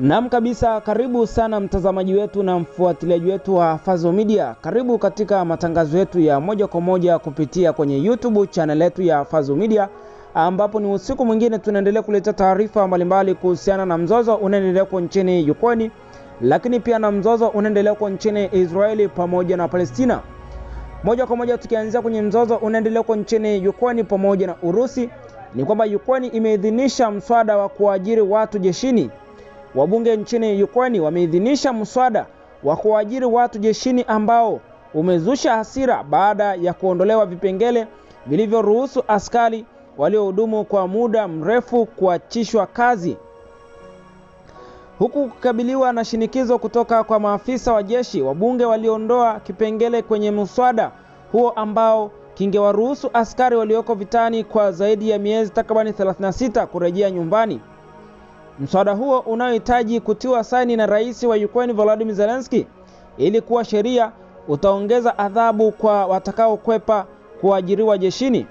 Naam kabisa, karibu sana mtazamaji wetu na mfuatiliaji wetu wa Fazo Media. Karibu katika matangazo yetu ya moja kwa moja kupitia kwenye YouTube channel yetu ya Fazo Media, ambapo ni usiku mwingine tunaendelea kuleta taarifa mbalimbali kuhusiana na mzozo unaendelea kwa nchini Ukraine, lakini pia na mzozo unaendelea kwa nchini Israeli pamoja na Palestina. Moja kwa moja tukianzia kwenye mzozo unaendelea kwa nchini Ukraine pamoja na Urusi, ni kwamba Ukraine imeidhinisha mswada wa kuajiri watu jeshini. Wabunge nchini Ukraine wameidhinisha mswada wa kuajiri watu jeshini ambao umezusha hasira baada ya kuondolewa vipengele vilivyoruhusu askari waliohudumu kwa muda mrefu kuachishwa kazi, huku kukabiliwa na shinikizo kutoka kwa maafisa wa jeshi. Wabunge waliondoa kipengele kwenye mswada huo ambao kingewaruhusu askari walioko vitani kwa zaidi ya miezi takribani 36 kurejea nyumbani. Mswada huo unaohitaji kutiwa saini na rais wa Ukraine Volodymyr Zelensky ili kuwa sheria utaongeza adhabu kwa watakaokwepa kuajiriwa jeshini.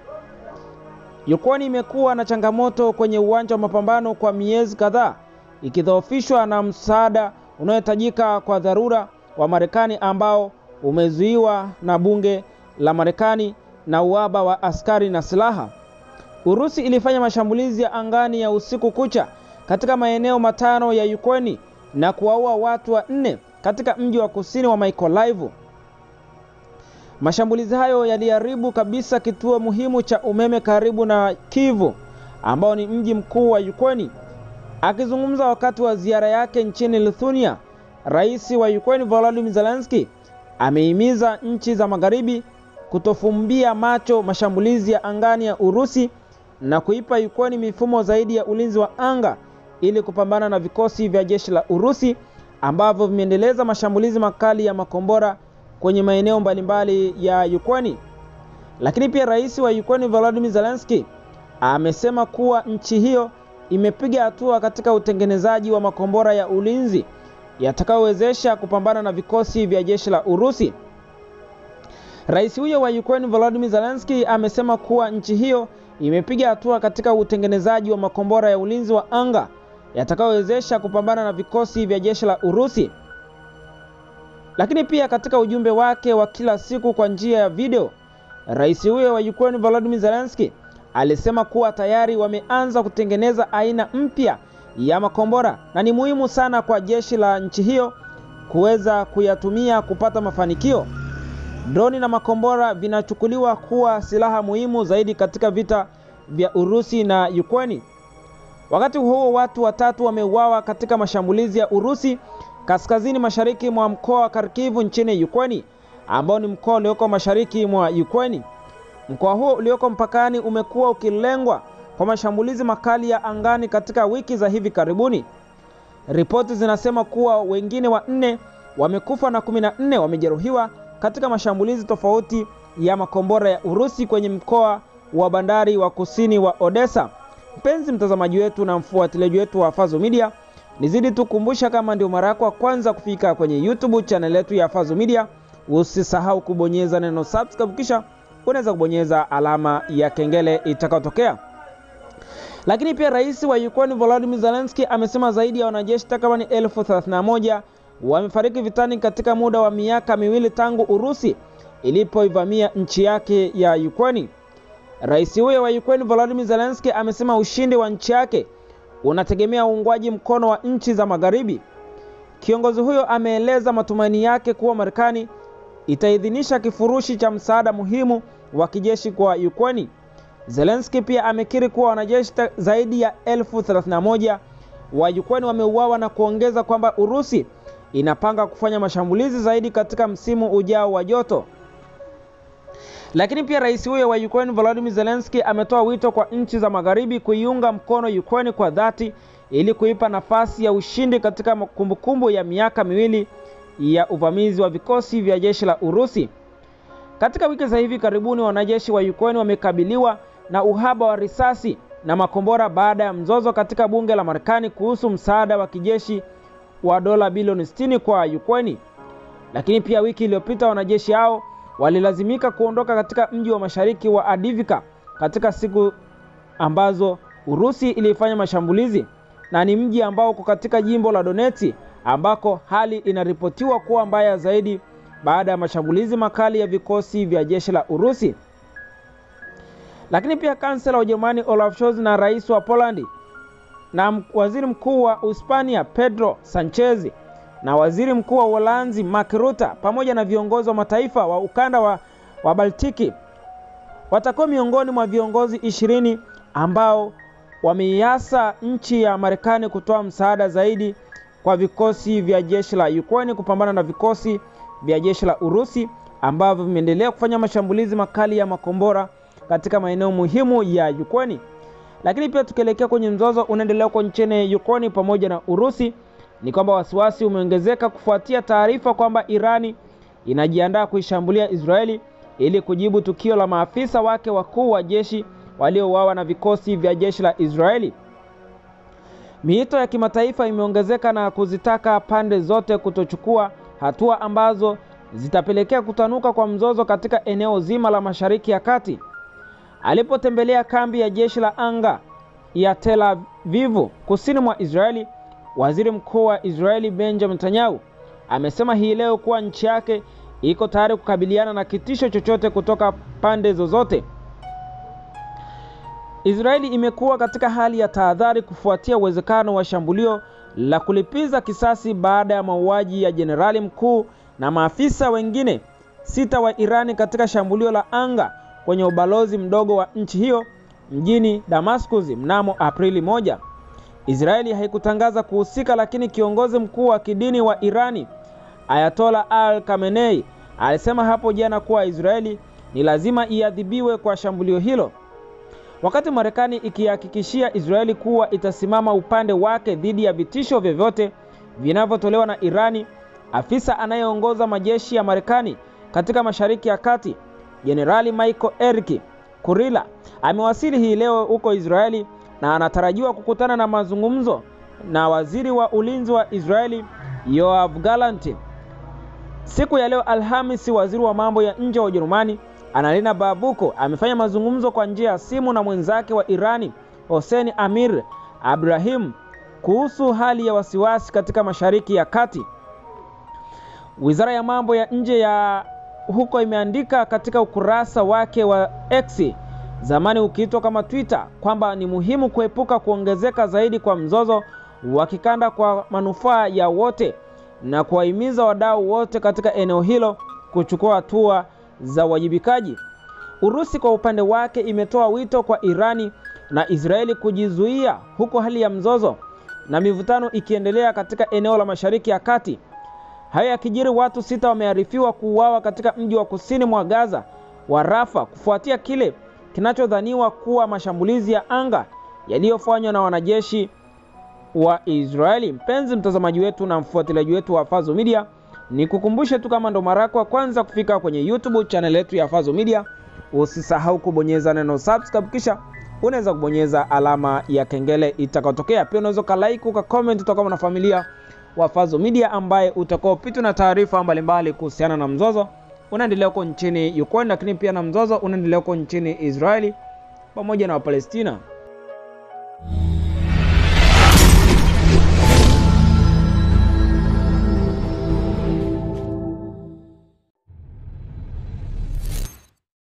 Ukraine imekuwa na changamoto kwenye uwanja wa mapambano kwa miezi kadhaa, ikidhoofishwa na msaada unaohitajika kwa dharura wa Marekani ambao umezuiwa na bunge la Marekani na uhaba wa askari na silaha. Urusi ilifanya mashambulizi ya angani ya usiku kucha katika maeneo matano ya Ukraine na kuwaua watu wanne katika mji wa kusini wa Mykolaiv. Mashambulizi hayo yaliharibu kabisa kituo muhimu cha umeme karibu na Kyiv ambao ni mji mkuu wa Ukraine. Akizungumza wakati wa ziara yake nchini Lithuania, Rais wa Ukraine Volodymyr Zelensky amehimiza nchi za magharibi kutofumbia macho mashambulizi ya angani ya Urusi na kuipa Ukraine mifumo zaidi ya ulinzi wa anga ili kupambana na vikosi vya jeshi la Urusi ambavyo vimeendeleza mashambulizi makali ya makombora kwenye maeneo mbalimbali ya Ukraine. Lakini pia rais wa Ukraine Volodymyr Zelensky amesema kuwa nchi hiyo imepiga hatua katika utengenezaji wa makombora ya ulinzi yatakayowezesha kupambana na vikosi vya jeshi la Urusi. Rais huyo wa Ukraine Volodymyr Zelensky amesema kuwa nchi hiyo imepiga hatua katika utengenezaji wa makombora ya ulinzi wa anga yatakayowezesha kupambana na vikosi vya jeshi la Urusi. Lakini pia katika ujumbe wake wa kila siku kwa njia ya video, rais huyo wa Ukraine Volodymyr Zelensky alisema kuwa tayari wameanza kutengeneza aina mpya ya makombora na ni muhimu sana kwa jeshi la nchi hiyo kuweza kuyatumia kupata mafanikio. Droni na makombora vinachukuliwa kuwa silaha muhimu zaidi katika vita vya Urusi na Ukraine. Wakati huo watu watatu wameuawa katika mashambulizi ya Urusi kaskazini mashariki mwa mkoa wa Kharkiv nchini Ukraine, ambao ni mkoa ulioko mashariki mwa Ukraine. Mkoa huo ulioko mpakani umekuwa ukilengwa kwa mashambulizi makali ya angani katika wiki za hivi karibuni. Ripoti zinasema kuwa wengine wanne wamekufa na kumi na nne wamejeruhiwa katika mashambulizi tofauti ya makombora ya Urusi kwenye mkoa wa bandari wa kusini wa Odessa. Mpenzi mtazamaji wetu na mfuatiliaji wetu wa Fazo Media, nizidi tukumbusha, kama ndio mara yako ya kwanza kufika kwenye YouTube channel yetu ya Fazo Media, usisahau kubonyeza neno subscribe, kisha unaweza kubonyeza alama ya kengele itakayotokea. Lakini pia rais wa Ukraine Volodymyr Zelensky amesema zaidi ya wanajeshi takribani elfu thelathini na moja wamefariki vitani katika muda wa miaka miwili tangu Urusi ilipoivamia nchi yake ya Ukraine. Rais huyo wa Ukraine Volodymyr Zelensky amesema ushindi wa nchi yake unategemea uungwaji mkono wa nchi za Magharibi. Kiongozi huyo ameeleza matumaini yake kuwa Marekani itaidhinisha kifurushi cha msaada muhimu wa kijeshi kwa Ukraine. Zelensky pia amekiri kuwa wanajeshi zaidi ya elfu thelathini na moja wa Ukraine wameuawa na kuongeza kwamba Urusi inapanga kufanya mashambulizi zaidi katika msimu ujao wa joto. Lakini pia rais huyo wa Ukraine Volodymyr Zelensky ametoa wito kwa nchi za magharibi kuiunga mkono Ukraine kwa dhati ili kuipa nafasi ya ushindi katika kumbukumbu ya miaka miwili ya uvamizi wa vikosi vya jeshi la Urusi. Katika wiki za hivi karibuni, wanajeshi wa Ukraine wamekabiliwa na uhaba wa risasi na makombora baada ya mzozo katika bunge la Marekani kuhusu msaada wa kijeshi wa dola bilioni 60 kwa Ukraine. Lakini pia wiki iliyopita wanajeshi hao walilazimika kuondoka katika mji wa mashariki wa Adivka katika siku ambazo Urusi ilifanya mashambulizi na ni mji ambao uko katika jimbo la Donetsk ambako hali inaripotiwa kuwa mbaya zaidi baada ya mashambulizi makali ya vikosi vya jeshi la Urusi. Lakini pia kansela wa Ujerumani Olaf Scholz na rais wa Polandi na waziri mkuu wa Uhispania Pedro Sanchez na waziri mkuu wa Uholanzi Mark Rutte pamoja na viongozi wa mataifa wa ukanda wa, wa Baltiki watakuwa miongoni mwa viongozi ishirini ambao wameiasa nchi ya Marekani kutoa msaada zaidi kwa vikosi vya jeshi la Ukraine kupambana na vikosi vya jeshi la Urusi ambavyo vimeendelea kufanya mashambulizi makali ya makombora katika maeneo muhimu ya Ukraine. Lakini pia tukielekea kwenye mzozo unaendelea huko nchini Ukraine pamoja na Urusi, ni kwamba wasiwasi umeongezeka kufuatia taarifa kwamba Irani inajiandaa kuishambulia Israeli ili kujibu tukio la maafisa wake wakuu wa jeshi waliouawa na vikosi vya jeshi la Israeli. Miito ya kimataifa imeongezeka na kuzitaka pande zote kutochukua hatua ambazo zitapelekea kutanuka kwa mzozo katika eneo zima la Mashariki ya Kati. Alipotembelea kambi ya jeshi la anga ya Tel Aviv kusini mwa Israeli, Waziri Mkuu wa Israeli Benjamin Netanyahu amesema hii leo kuwa nchi yake iko tayari kukabiliana na kitisho chochote kutoka pande zozote. Israeli imekuwa katika hali ya tahadhari kufuatia uwezekano wa shambulio la kulipiza kisasi baada ya mauaji ya jenerali mkuu na maafisa wengine sita wa Irani katika shambulio la anga kwenye ubalozi mdogo wa nchi hiyo mjini Damascus mnamo Aprili moja. Israeli haikutangaza kuhusika, lakini kiongozi mkuu wa kidini wa Irani Ayatollah Al Khamenei alisema hapo jana kuwa Israeli ni lazima iadhibiwe kwa shambulio hilo. Wakati Marekani ikihakikishia Israeli kuwa itasimama upande wake dhidi ya vitisho vyovyote vinavyotolewa na Irani, afisa anayeongoza majeshi ya Marekani katika Mashariki ya Kati, Jenerali Michael Eric Kurila amewasili hii leo huko Israeli na anatarajiwa kukutana na mazungumzo na waziri wa ulinzi wa Israeli Yoav Gallant. Siku ya leo Alhamisi, waziri wa mambo ya nje wa Ujerumani Annalena Baerbock amefanya mazungumzo kwa njia ya simu na mwenzake wa Irani Hossein Amir Abrahim kuhusu hali ya wasiwasi katika Mashariki ya Kati. Wizara ya mambo ya nje ya huko imeandika katika ukurasa wake wa X, zamani ukiitwa kama Twitter, kwamba ni muhimu kuepuka kuongezeka zaidi kwa mzozo wa kikanda kwa manufaa ya wote na kuwahimiza wadau wote katika eneo hilo kuchukua hatua za uwajibikaji. Urusi kwa upande wake imetoa wito kwa Irani na Israeli kujizuia huku hali ya mzozo na mivutano ikiendelea katika eneo la Mashariki ya Kati. Hayo yakijiri, watu sita wamearifiwa kuuawa katika mji wa kusini mwa Gaza wa Rafa kufuatia kile kinachodhaniwa kuwa mashambulizi ya anga yaliyofanywa na wanajeshi wa Israeli. Mpenzi mtazamaji wetu na mfuatiliaji wetu wa Fazo Media, ni kukumbushe tu kama ndo mara yako ya kwanza kufika kwenye YouTube channel yetu ya Fazo Media, usisahau kubonyeza neno subscribe, kisha unaweza kubonyeza alama ya kengele itakayotokea. Pia unaweza ukalike uka comment utakuwa na familia wa Fazo Media ambaye utakaopitwa na taarifa mbalimbali kuhusiana na mzozo unaendelea huko nchini Ukraine, lakini pia na mzozo unaendelea huko nchini Israeli pamoja na Wapalestina.